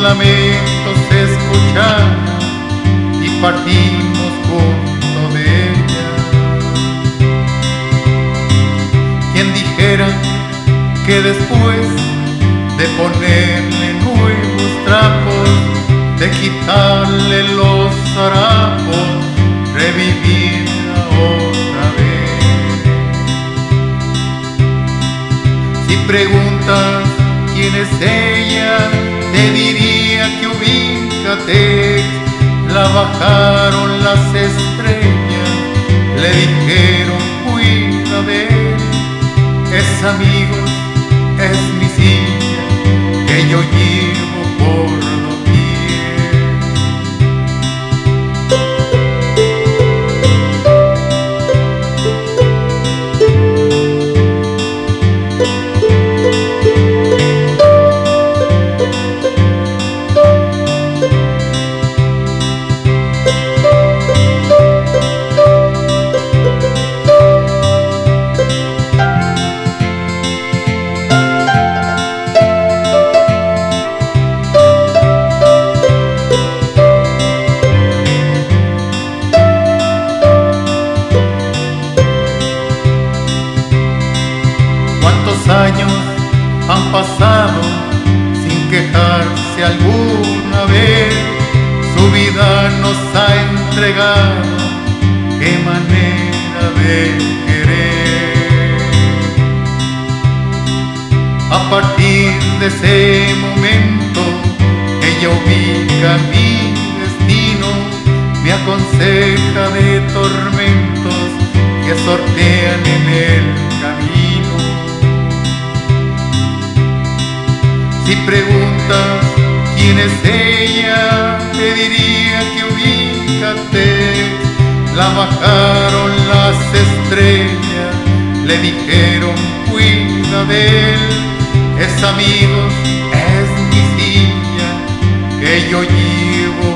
lamentos escuchamos y partimos junto de ella. Quien dijera que después de ponerle nuevos trapos, de quitarle los harapos, revivirá otra vez. Si preguntas quién ella, te diría que ubícate. La bajaron las estrellas, le dijeron él. Es amigo, es mi silla que yo llevo han pasado sin quejarse alguna vez? Su vida nos ha entregado, qué manera de querer. A partir de ese momento, ella ubica mi destino, me aconseja de tormentos que sortean en el preguntas quién es ella, te diría que ubícate. La bajaron las estrellas, le dijeron cuida de él. Es amigos, es mi silla que yo llevo